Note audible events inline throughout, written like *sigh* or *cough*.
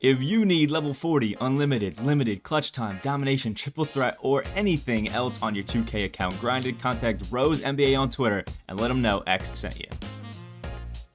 If you need level 40, unlimited, limited, clutch time, domination, triple threat, or anything else on your 2K account, grinded, contact Rose NBA on Twitter and let them know X sent you.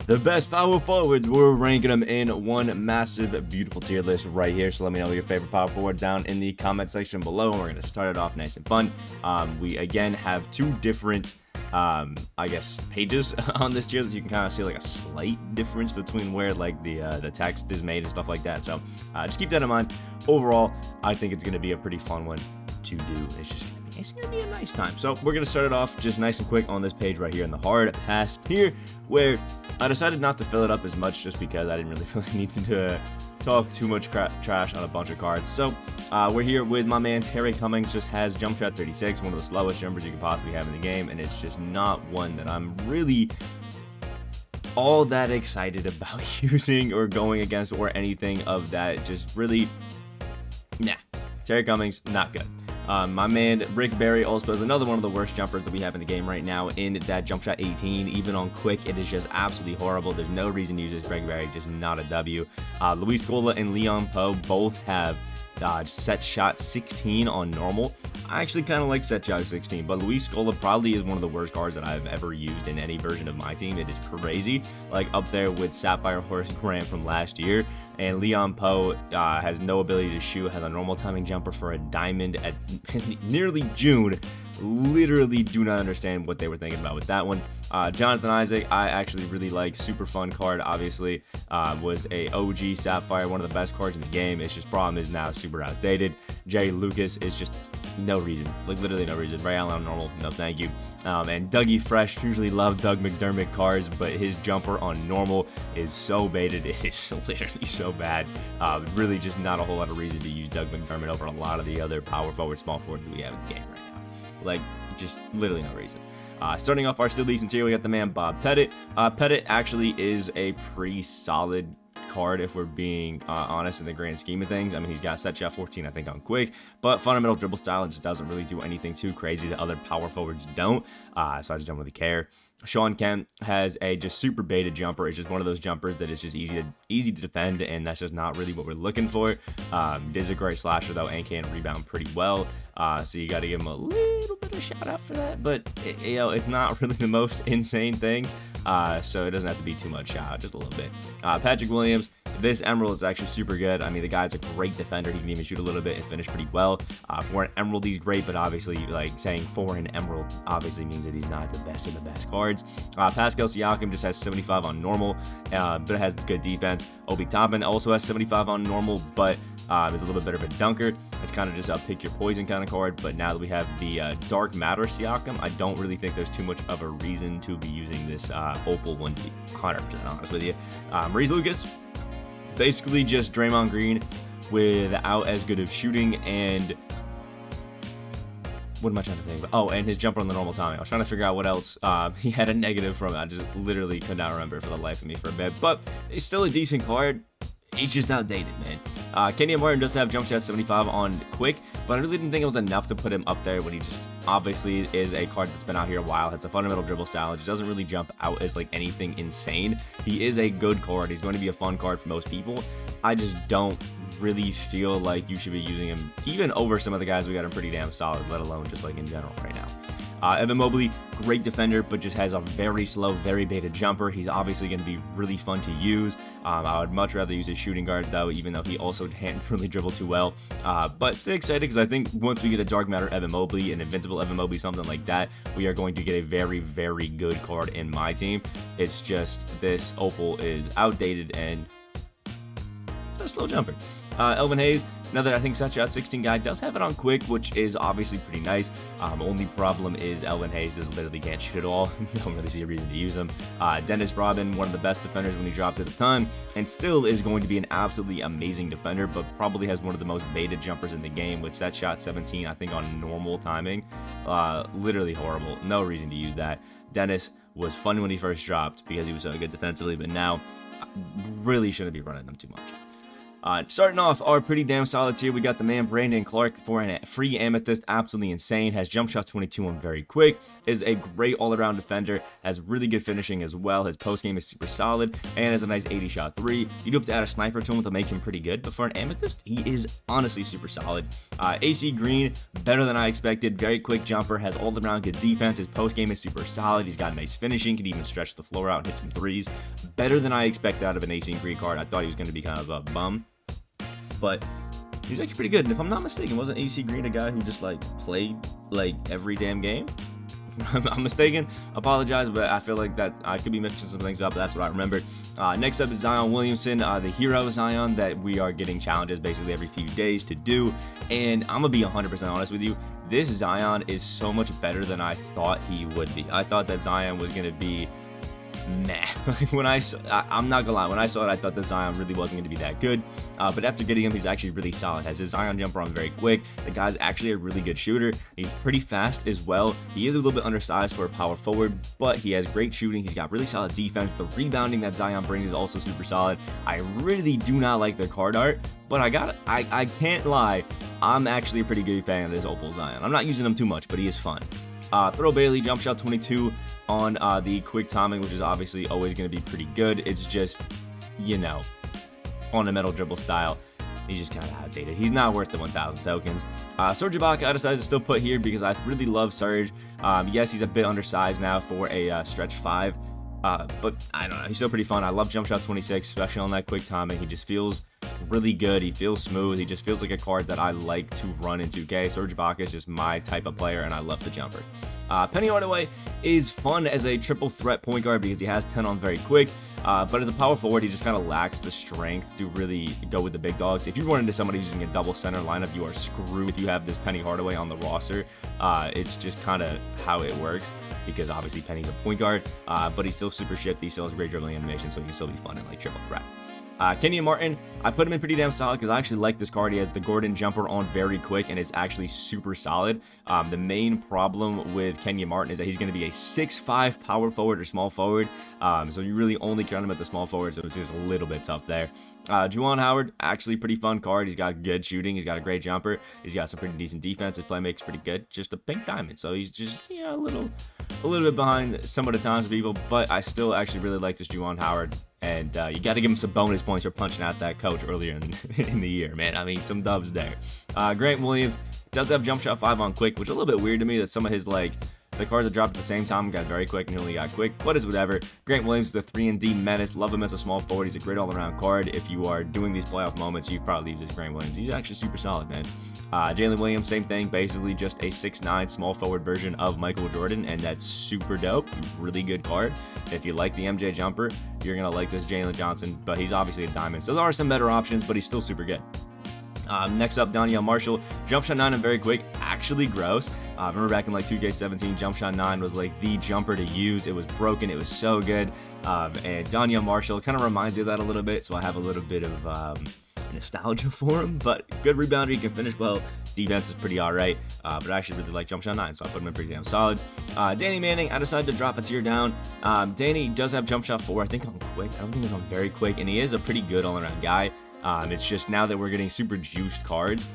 The best power forwards, we're ranking them in one massive, beautiful tier list right here. So let me know your favorite power forward down in the comment section below. And we're going to start it off nice and fun. Um, we, again, have two different um, I guess pages *laughs* on this tier that you can kind of see like a slight difference between where like the uh, the text is made and stuff like that. So uh, just keep that in mind. Overall, I think it's going to be a pretty fun one to do. It's just it's gonna be a nice time. So we're gonna start it off just nice and quick on this page right here in the hard pass here, where I decided not to fill it up as much just because I didn't really *laughs* feel like needing to talk too much trash on a bunch of cards. So uh, we're here with my man Terry Cummings, just has jump shot 36, one of the slowest jumpers you could possibly have in the game, and it's just not one that I'm really all that excited *laughs* about *laughs* using or going against or anything of that. Just really, nah. Terry Cummings, not good. Um, my man Rick Barry also is another one of the worst jumpers that we have in the game right now in that jump shot 18. Even on quick, it is just absolutely horrible. There's no reason to use this Rick Barry, just not a W. Uh, Luis Scola and Leon Powe both have uh, set shot 16 on normal. I actually kind of like set shot 16, but Luis Scola probably is one of the worst cards that I've ever used in any version of my team. It is crazy, like up there with Sapphire Horace *laughs* Grant from last year. And Leon Powe uh, has no ability to shoot, has a normal timing jumper for a diamond at *laughs* nearly June literally do not understand what they were thinking about with that one. Uh, Jonathan Isaac, I actually really like. Super fun card, obviously. Uh, was a OG Sapphire, one of the best cards in the game. It's just problem is now super outdated. Jay Lucas is just no reason, like literally no reason. Ray Allen normal, no thank you. Um, and Dougie Fresh, usually love Doug McDermott cards, but his jumper on normal is so baited. *laughs* It is literally so bad. Uh, really just not a whole lot of reason to use Doug McDermott over a lot of the other power forward, small forwards that we have in the game right now. Like, just literally no reason. Uh, starting off our still decent tier, we got the man Bob Pettit. Uh, Pettit actually is a pretty solid card if we're being uh, honest in the grand scheme of things. I mean, he's got set shot 14, I think, on quick, but fundamental dribble style just doesn't really do anything too crazy that other power forwards don't, uh, so I just don't really care. Shawn Kemp has a just super beta jumper. It's just one of those jumpers that is just easy to easy to defend, and that's just not really what we're looking for. Um, is a great slasher though, and can rebound pretty well. Uh, so you got to give him a little bit of shout out for that, but it, you know it's not *laughs* really the most insane thing. Uh, so it doesn't have to be too much shout out, just a little bit. Uh, Patrick Williams this Emerald is actually super good. I mean, the guy's a great defender. He can even shoot a little bit and finish pretty well. Uh, for an Emerald, he's great, but obviously, like saying for an Emerald obviously means that he's not the best of the best cards. Uh, Pascal Siakam just has 75 on normal, uh, but has good defense. Obi Toppin also has 75 on normal, but um, is a little bit better of a dunker. It's kind of just a pick your poison kind of card. But now that we have the uh, Dark Matter Siakam, I don't really think there's too much of a reason to be using this uh, Opal one to be 100% honest with you. Um, Reese Lucas, basically just Draymond Green without as good of shooting and what am I trying to think? Oh, and his jumper on the normal timing. I was trying to figure out what else uh, *laughs* he had a negative from. I just literally could not remember for the life of me for a bit. But it's still a decent card. He's just outdated, man. Uh, Kenyon Martin does have jump shot 75 on quick, but I really didn't think it was enough to put him up there when he just obviously is a card that's been out here a while, has a fundamental dribble style, it doesn't really jump out as like anything insane. He is a good card. He's going to be a fun card for most people. I just don't really feel like you should be using him even over some of the guys we got him pretty damn solid, let alone just like in general right now. Uh, Evan Mobley, great defender, but just has a very slow, very beta jumper. He's obviously going to be really fun to use. Um, I would much rather use a shooting guard, though, even though he also *laughs* can't really dribble too well. Uh, but still excited because I think once we get a Dark Matter Evan Mobley, an Invincible Evan Mobley, something like that, we are going to get a very, very good card in my team. It's just this Opal is outdated and a slow jumper. Uh, Elvin Hayes, another I think set shot 16 guy, does have it on quick, which is obviously pretty nice. Um, only problem is Elvin Hayes just literally can't shoot at all. *laughs* Don't really see a reason to use him. Uh, Dennis Rodman, one of the best defenders when he dropped at the time, and still is going to be an absolutely amazing defender, but probably has one of the most baited jumpers in the game with set shot 17, I think on normal timing. Uh, literally horrible. No reason to use that. Dennis was fun when he first dropped because he was so good defensively, but now really shouldn't be running them too much. Uh, starting off our pretty damn solids here, we got the man Brandon Clarke for a free amethyst, absolutely insane, has jump shot 22 and very quick, is a great all-around defender, has really good finishing as well, his post game is super solid, and has a nice 80 shot 3. You do have to add a sniper to him to make him pretty good, but for an amethyst, he is honestly super solid. Uh, AC Green, better than I expected, very quick jumper, has all-around good defense, his post game is super solid, he's got nice finishing, can even stretch the floor out and hit some threes. Better than I expected out of an AC Green card, I thought he was going to be kind of a bum but he's actually pretty good. And if I'm not mistaken, wasn't AC Green a guy who just like played like every damn game? *laughs* I'm mistaken. Apologize, but I feel like that I could be mixing some things up. that's what I remembered. Uh, next up is Zion Williamson, uh, the hero Zion that we are getting challenges basically every few days to do. And I'm gonna be 100% honest with you. This Zion is so much better than I thought he would be. I thought that Zion was gonna be meh. *laughs* when I, I, am not gonna lie, when I saw it, I thought the Zion really wasn't gonna be that good. Uh, but after getting him, he's actually really solid. Has his Zion jumper on very quick. The guy's actually a really good shooter. He's pretty fast as well. He is a little bit undersized for a power forward, but he has great shooting. He's got really solid defense. The rebounding that Zion brings is also super solid. I really do not like the card art, but I got I, I can't lie. I'm actually a pretty good fan of this Opal Zion. I'm not using him too much, but he is fun. Uh, Thurl Bailey, jump shot 22 on uh, the quick timing, which is obviously always going to be pretty good. It's just, you know, fundamental dribble style. He's just kind of outdated. He's not worth the 1,000 tokens. Uh, Serge Ibaka I decided to still put here because I really love Serge. Um, yes, he's a bit undersized now for a uh, stretch 5. Uh, but I don't know. He's still pretty fun. I love jump shot 26, especially on that quick timing. He just feels really good. He feels smooth. He just feels like a card that I like to run in 2K. Serge Ibaka is just my type of player, and I love the jumper. Uh, Penny Hardaway is fun as a triple threat point guard because he has 10 on very quick. Uh, but as a power forward, he just kind of lacks the strength to really go with the big dogs. If you run into somebody using a double center lineup, you are screwed if you have this Penny Hardaway on the roster. Uh, it's just kind of how it works because obviously Penny's a point guard, uh, but he's still super shifty, still has great dribbling animation, so he can still be fun and like triple threat. Uh, Martin, I put him in pretty damn solid because I actually like this card. He has the Gordon jumper on very quick and is actually super solid. Um, the main problem with Kenyon Martin is that he's going to be a 6'5 power forward or small forward. Um, so you really only count him at the small forward, so it's just a little bit tough there. Uh, Juwan Howard, actually pretty fun card. He's got good shooting. He's got a great jumper. He's got some pretty decent defense. His play makes pretty good. Just a pink diamond. So he's just, know, a little, a little bit behind some of the times people, but I still actually really like this Juwan Howard and uh, you got to give him some bonus points for punching out that coach earlier in, *laughs* in the year, man. I mean, some dubs there. Uh, Grant Williams does have jump shot 5 on quick, which is a little bit weird to me that some of his, like, the cards that dropped at the same time got very quick only got quick, but it's whatever. Grant Williams is a 3 and D menace. Love him as a small forward. He's a great all-around card. If you are doing these playoff moments, you've probably used this Grant Williams. He's actually super solid, man. Uh, Jalen Williams, same thing, basically just a 6'9 small forward version of Michael Jordan, and that's super dope. Really good card. If you like the MJ jumper, you're going to like this Jalen Johnson, but he's obviously a diamond. So there are some better options, but he's still super good. Um, next up, Donyell Marshall. Jump shot 9 and very quick. Actually gross. Uh, remember back in like 2K17, jump shot 9 was like the jumper to use. It was broken. It was so good. Um, and Donyell Marshall kind of reminds me of that a little bit. So I have a little bit of um, nostalgia *laughs* for him, but good rebounder. He can finish well. Defense is pretty alright, uh, but I actually really like jump shot 9, so I put him in pretty damn solid. Uh, Danny Manning, I decided to drop a tier down. Um, Danny does have jump shot 4, I think on quick. I don't think he's on very quick, and he is a pretty good all-around guy. Um, it's just now that we're getting super juiced cards,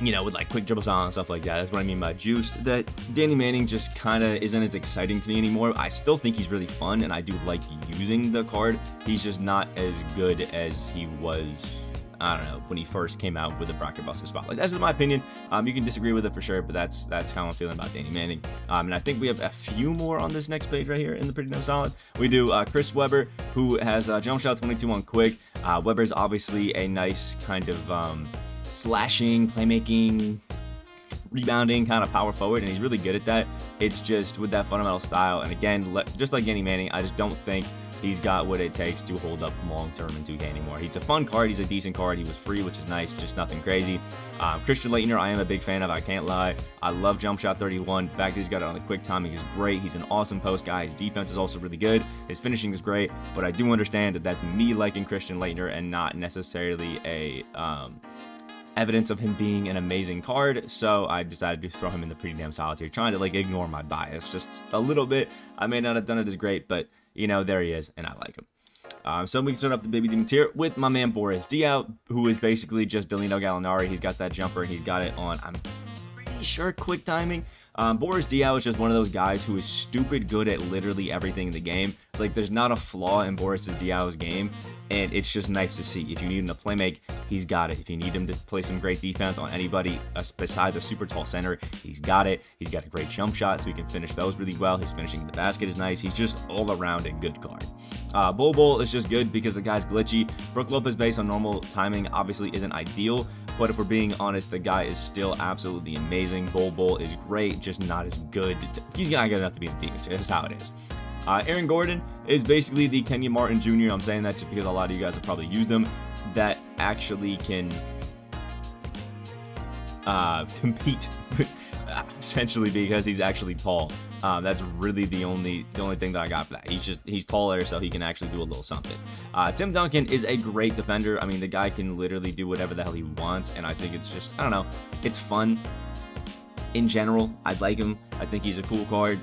you know, with like quick dribble style and stuff like that. That's what I mean by juiced. That Danny Manning just kind of isn't as exciting to me anymore. I still think he's really fun and I do like using the card. He's just not as good as he was I don't know, when he first came out with the bracket buster spotlight. That's my opinion. Um, you can disagree with it for sure, but that's that's how I'm feeling about Danny Manning. Um, and I think we have a few more on this next page right here in the pretty no solid. We do uh, Chris Webber, who has uh, jump shot 22 on quick. Uh, Webber's obviously a nice kind of um, slashing, playmaking, rebounding kind of power forward, and he's really good at that. It's just with that fundamental style. And again, just like Danny Manning, I just don't think he's got what it takes to hold up long term in 2K anymore. He's a fun card. He's a decent card. He was free, which is nice. Just nothing crazy. Um, Christian Laettner, I am a big fan of. I can't lie. I love jump shot 31. The fact that he's got it on the quick timing is great. He's an awesome post guy. His defense is also really good. His finishing is great. But I do understand that that's me liking Christian Laettner and not necessarily a. Um, evidence of him being an amazing card, so I decided to throw him in the pretty damn solitaire, trying to like ignore my bias just a little bit. I may not have done it as great, but you know, there he is, and I like him. Um, so we can start off the baby demon tier with my man Boris Diaw, who is basically just Danilo Gallinari. He's got that jumper and he's got it on, I'm pretty sure, quick timing. Um, Boris Diaw is just one of those guys who is stupid good at literally everything in the game. Like, there's not a flaw in Boris Diaw's game, and it's just nice to see. If you need him to play make, he's got it. If you need him to play some great defense on anybody uh, besides a super tall center, he's got it. He's got a great jump shot, so he can finish those really well. His finishing the basket is nice. He's just all around a good card. Uh, Bol Bol is just good because the guy's glitchy. Brook Lopez based on normal timing obviously isn't ideal, but if we're being honest, the guy is still absolutely amazing. Bol Bol is great, just not as good. He's not good enough to be in the team, that's how it is. Uh, Aaron Gordon is basically the Kenyon Martin Jr. I'm saying that just because a lot of you guys have probably used him that actually can uh, *laughs* compete *laughs* essentially because he's actually tall. Um, that's really the only the only thing that I got for that. He's just he's taller, so he can actually do a little something. Uh, Tim Duncan is a great defender. I mean, the guy can literally do whatever the hell he wants, and I think it's just I don't know, it's fun. In general, I like him. I think he's a cool card.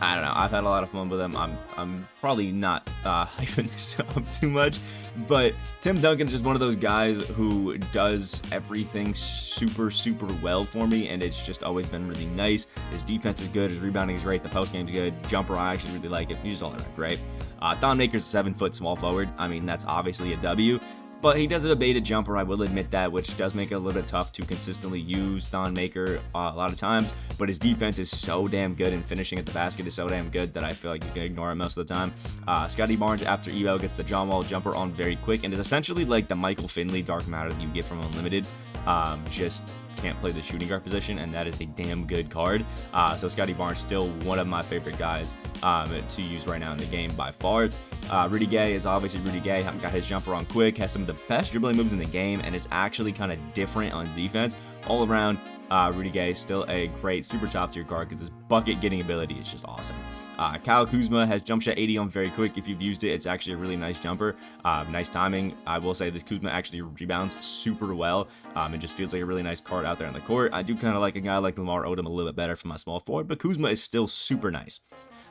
I don't know. I've had a lot of fun with him. I'm I'm probably not uh, *laughs* hyping this up too much, but Tim Duncan is just one of those guys who does everything super super well for me, and it's just always been really nice. His defense is good. His rebounding is great. The post game's good. Jumper, I actually really like it. He's just all around great. Uh, Thon Maker's a seven foot small forward. I mean, that's obviously a W. But he does have a baited jumper, I will admit that, which does make it a little bit tough to consistently use Thon Maker uh, a lot of times. But his defense is so damn good, and finishing at the basket is so damn good that I feel like you can ignore it most of the time. Uh, Scottie Barnes, after Evo, gets the John Wall jumper on very quick, and is essentially like the Michael Finley Dark Matter that you get from Unlimited. Um, just can't play the shooting guard position, and that is a damn good card. Uh, so Scottie Barnes still one of my favorite guys um, to use right now in the game by far. Uh, Rudy Gay is obviously Rudy Gay. Got his jumper on quick, has some of the best dribbling moves in the game, and is actually kind of different on defense. All around, uh, Rudy Gay is still a great super top tier guard because his bucket getting ability is just awesome. Uh, Kyle Kuzma has jump shot 80 on very quick. If you've used it, it's actually a really nice jumper. Uh, nice timing. I will say this Kuzma actually rebounds super well um, and just feels like a really nice card out there on the court. I do kind of like a guy like Lamar Odom a little bit better for my small forward, but Kuzma is still super nice.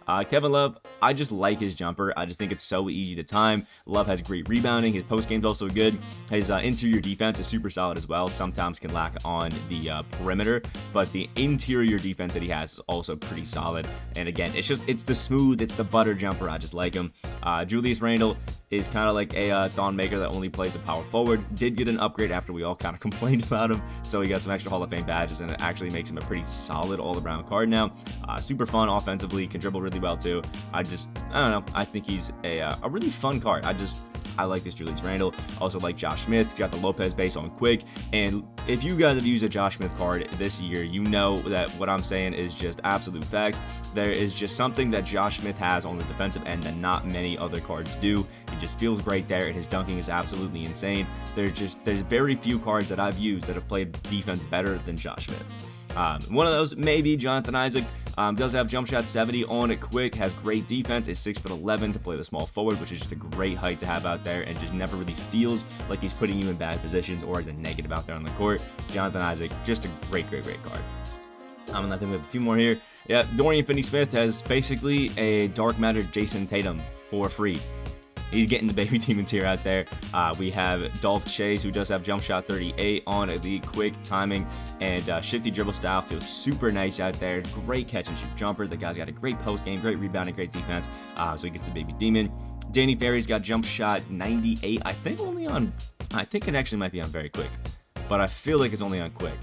Uh, Kevin Love, I just like his jumper. I just think it's so easy to time. Love has great rebounding. His post game's also good. His uh, interior defense is super solid as well. Sometimes can lack on the uh, perimeter, but the interior defense that he has is also pretty solid. And again, it's just it's the smooth, it's the butter jumper. I just like him. Uh, Julius Randle is kind of like a uh, Thon Maker that only plays the power forward. Did get an upgrade after we all kind of *laughs* complained about him, so he got some extra Hall of Fame badges, and it actually makes him a pretty solid all-around card now. Uh, super fun offensively, can dribble really well too. I just, I don't know, I think he's a, uh, a really fun card. I just I like this Julius Randle. Also like Josh Smith. He's got the Lopez base on quick. And if you guys have used a Josh Smith card this year, you know that what I'm saying is just absolute facts. There is just something that Josh Smith has on the defensive end that not many other cards do. It just feels great there, and his dunking is absolutely insane. There's just there's very few cards that I've used that have played defense better than Josh Smith. Um, one of those may be Jonathan Isaac. Um, does have jump shot 70 on it quick, has great defense, is 6 foot 11 to play the small forward, which is just a great height to have out there and just never really feels like he's putting you in bad positions or as a negative out there on the court. Jonathan Isaac, just a great, great, great card. Um, and I think we have a few more here. Yeah, Dorian Finney-Smith has basically a dark matter Jayson Tatum for free he's getting the baby *laughs* demon tier out there. Uh, we have Dolph Schayes, who does have jump shot 38 on the quick timing and uh, shifty dribble style. Feels super nice out there. Great catch and shoot jumper. The guy's got a great post game, great rebounding, great defense. Uh, so he gets the baby demon. Danny Ferry's got jump shot 98. I think only on, I think it actually might be on very quick, but I feel like it's only on quick.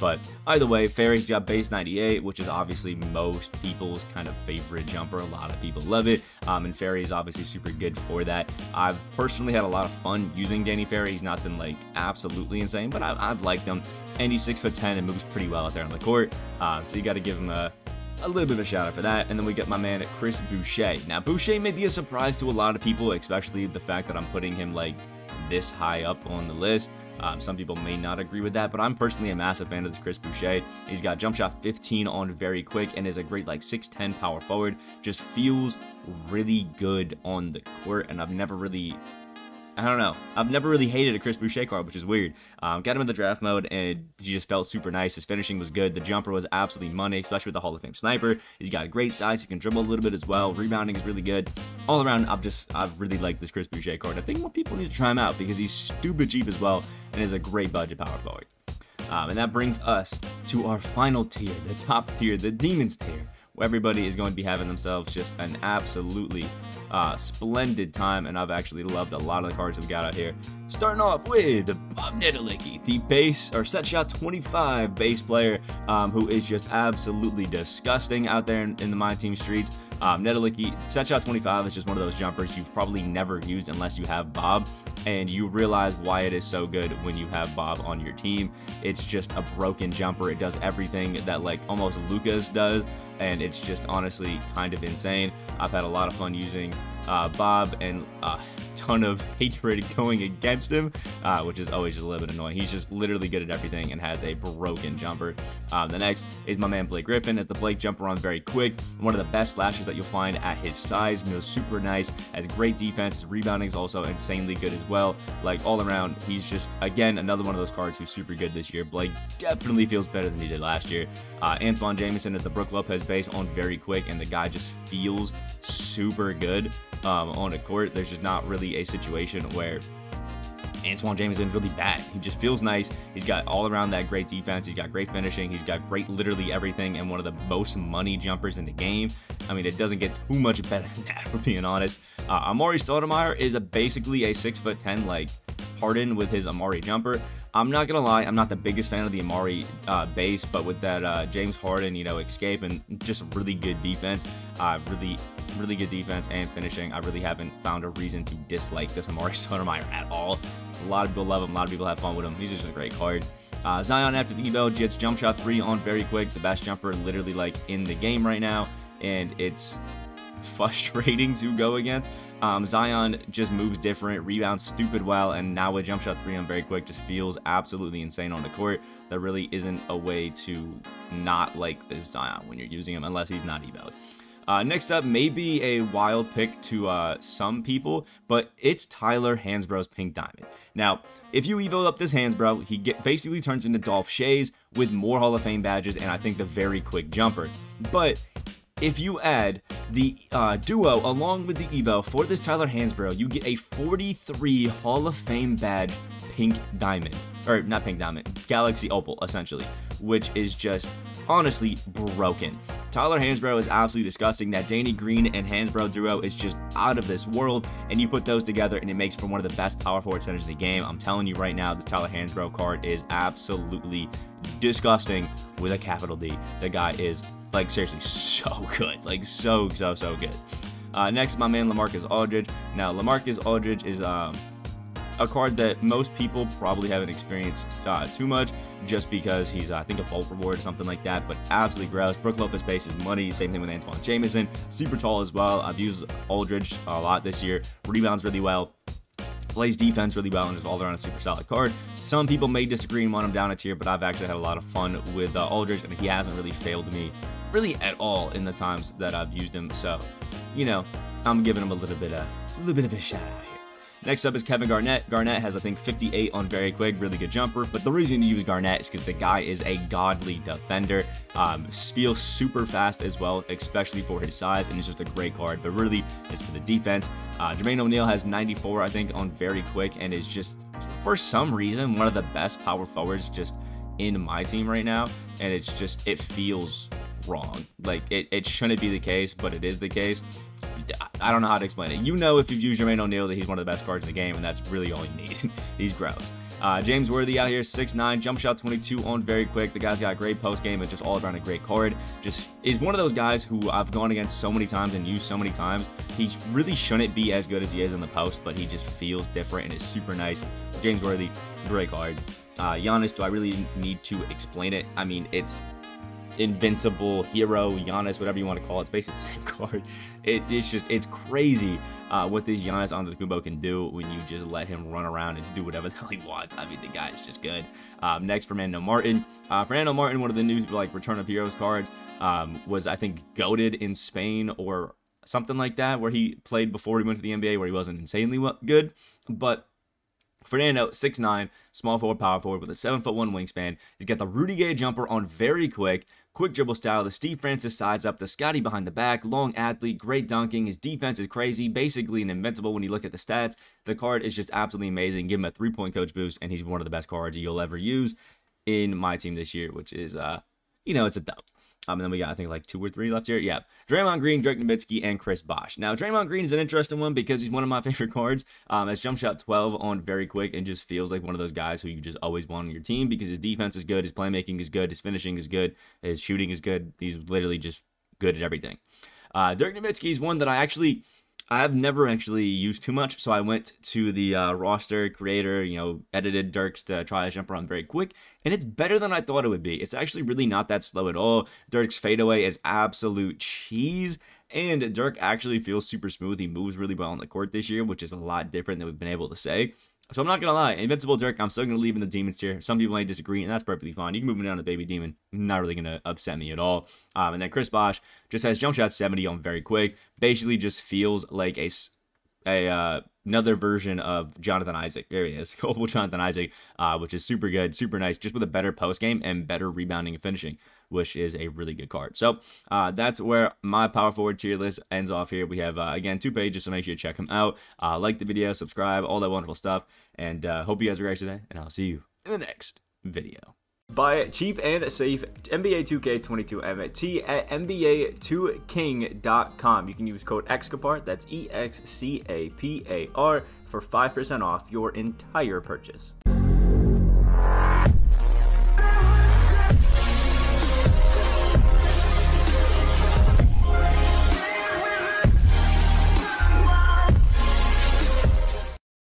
But either way, Ferry's got base 98, which is obviously most people's kind of favorite jumper. A lot of people love it, um, and Ferry is obviously super good for that. I've personally had a lot of fun using Danny Ferry. He's not been like absolutely insane, but I, have liked him. And he's 6 foot 10 and moves pretty well out there on the court. Uh, so you got to give him a, a little bit of a shout out for that. And then we get my man Chris Boucher. Now, Boucher may be a surprise to a lot of people, especially the fact that I'm putting him like this high up on the list. Um, some people may not agree with that, but I'm personally a massive fan of this Chris Boucher. He's got jump shot 15 on very quick and is a great like 6'10 power forward. Just feels really good on the court, and I've never really I don't know. I've never really hated a Chris Boucher card, which is weird. Um, got him in the draft mode, and he just felt super nice. His finishing was good. The jumper was absolutely money, especially with the Hall of Fame sniper. He's got great size. He can dribble a little bit as well. Rebounding is really good. All around, I've just I've really liked this Chris Boucher card. I think more people need to try him out because he's stupid cheap as well and is a great budget power forward. Um, and that brings us to our final tier, the top tier, the Demons tier everybody is going to be having themselves just an absolutely uh, splendid time, and I've actually loved a lot of the cards we've got out here. Starting off with the Bob Nedelicki, the base or set shot 25 base player, um, who is just absolutely disgusting out there in, in the My Team streets. Um, Nedelicki, set shot 25 is just one of those jumpers you've probably never used unless you have Bob, and you realize why it is so good when you have Bob on your team. It's just a broken jumper. It does everything that like almost Lucas does and it's just honestly kind of insane. I've had a lot of fun using uh, Bob and a ton of hatred *laughs* going against him, uh, which is always just a little bit annoying. He's just literally good at everything and has a broken jumper. Um, the next is my man Blake Griffin. As the Blake jumper on very quick, one of the best slashes that you'll find at his size. You super nice, has great defense. His rebounding is also insanely good as well. Like all around, he's just again another one of those cards who's super good this year. Blake definitely feels better than he did last year. Uh, Antawn Jamison is the Brook Lopez base on very quick, and the guy just feels super good um, on a court. There's just not really a situation where Antawn Jamison's really bad. He just feels nice. He's got all around that great defense. He's got great finishing. He's got great literally everything and one of the most money jumpers in the game. I mean, it doesn't get too much better *laughs* than that, for being honest. Uh, Amar'e Stoudemire is a, basically a 6'10", like, Harden with his Amar'e jumper. I'm not gonna lie, I'm not the biggest fan of the Amar'e uh, base, but with that uh, James Harden, you know, escape and just really good defense, uh, really, really good defense and finishing, I really haven't found a reason to dislike this Amar'e *laughs* Stoudemire at all. A lot of people love him, a lot of people have fun with him. He's just a great card. Uh, Zion after the Evo gets jump shot three on very quick, the best jumper literally like in the game right now, and it's frustrating to go against. Um, Zion just moves different, rebounds stupid well, and now with jump shot three on very quick just feels absolutely insane on the court. There really isn't a way to not like this Zion when you're using him unless he's not evoed. Uh, next up, maybe a wild pick to uh, some people, but it's Tyler Hansbrough's Pink Diamond. Now, if you evo up this Hansbrough, he get, basically turns into Dolph Schayes with more Hall of Fame badges and I think the very quick jumper. But if you add the uh, duo along with the Evo for this Tyler Hansbrough, you get a 43 Hall of Fame badge pink diamond. Or not pink diamond, Galaxy Opal, essentially. Which is just honestly broken. Tyler Hansbrough is absolutely disgusting. That Danny Green and Hansbrough duo is just out of this world. And you put those together and it makes for one of the best power forward centers in the game. I'm telling you right now, this Tyler Hansbrough card is absolutely disgusting with a capital D. The guy is like seriously *laughs* so good. Like so, so, so good. Uh, next, my man Lamarcus Aldridge. Now, Lamarcus Aldridge is um, a card that most people probably haven't experienced uh, too much just because he's, uh, I think, a vault reward or something like that, but absolutely gross. Brook Lopez base is money. Same thing with Antawn Jamison. Super tall as well. I've used Aldridge a lot this year. Rebounds really well plays defense really well and is all around a super solid card. Some people may disagree and want him down a tier, but I've actually had a lot of fun with uh, Aldridge, and he hasn't really failed me really at all in the times that I've used him. So, you know, I'm giving him a little bit of a little bit of a shout out here. Next up is Kevin Garnett. Garnett has, I think, 58 on very quick, really good jumper. But the reason to use Garnett is because the guy is a godly defender. Um, feels super fast as well, especially for his size, and he's just a great card. But really, is for the defense. Uh, Jermaine O'Neal has 94, I think, on very quick, and is just, for some reason, one of the best power forwards just in my team right now. And it's just, it feels wrong. Like, it, it shouldn't be the case, but it is the case. I don't know how to explain it. You know if you've used Jermaine O'Neal that he's one of the best cards in the game, and that's really all you need. *laughs* he's gross. Uh, James Worthy out here, 6'9", jump shot 22 on very quick. The guy's got a great post game and just all around a great card. Just is one of those guys who I've gone against so many times and used so many times. He really shouldn't be as good as he is in the post, but he just feels different and is super nice. James Worthy, great card. Uh, Giannis, do I really need to explain it? I mean, it's invincible hero, Giannis, whatever you want to call it. It's basically the same *laughs* card. It, it's just, it's crazy uh, what this Giannis Antetokounmpo can do when you just let him run around and do whatever *laughs* the hell he wants. I mean, the guy is just good. Um, next, Fernando Martin. Uh, Fernando Martin, one of the new like Return of Heroes cards, um, was I think goaded in Spain or something like that, where he played before he went to the NBA, where he wasn't insanely good. But Fernando, 6'9, small forward, power forward with a 7'1 wingspan. He's got the Rudy Gay jumper on very quick, quick dribble style, the Steve Francis size up, the Scotty behind the back, long athlete, great dunking. His defense is crazy, basically an invincible when you look at the stats. The card is just absolutely amazing. Give him a three point coach boost, and he's one of the best cards you'll ever use in my team this year, which is, uh, you know, it's a dub. Um, and then we got, I think, like two or three left here. Yeah. Draymond Green, Dirk Nowitzki, and Chris Bosh. Now, Draymond Green is an interesting one because he's one of my *laughs* favorite cards. Um, as jump shot 12 on very quick and just feels like one of those guys who you just always want on your team because his defense is good, his playmaking is good, his finishing is good, his shooting is good. He's literally just good at everything. Uh, Dirk Nowitzki is one that I actually I've never actually used too much, so I went to the uh, roster creator, you know, edited Dirk's to try to jump around very quick, and it's better than I thought it would be. It's actually really not that slow at all. Dirk's fadeaway is absolute cheese, and Dirk actually feels super smooth. He moves really well on the court this year, which is a lot different than we've been able to say. So I'm not gonna lie, Invincible Dirk, I'm still gonna leave in the demons tier. Some people may disagree, and that's perfectly fine. You can move me down to Baby Demon, not really gonna upset me at all. Um, and then Chris Bosh just has jump shot 70 on very quick. Basically, just feels like a a uh, another version of Jonathan Isaac. There he is, *laughs* global Jonathan Isaac, uh, which is super good, super nice, just with a better post game and better rebounding and finishing which is a really good card. So uh, that's where my power forward tier list ends off here. We have, uh, again, two pages, so make sure you check them out. Uh, like the video, subscribe, all that wonderful stuff. And uh, hope you guys are great today, and I'll see you in the next video. Buy it cheap and safe. NBA 2K22 MT at NBA2King.com. You can use code EXCAPAR, that's E X C A P A R, for 5% off your entire purchase.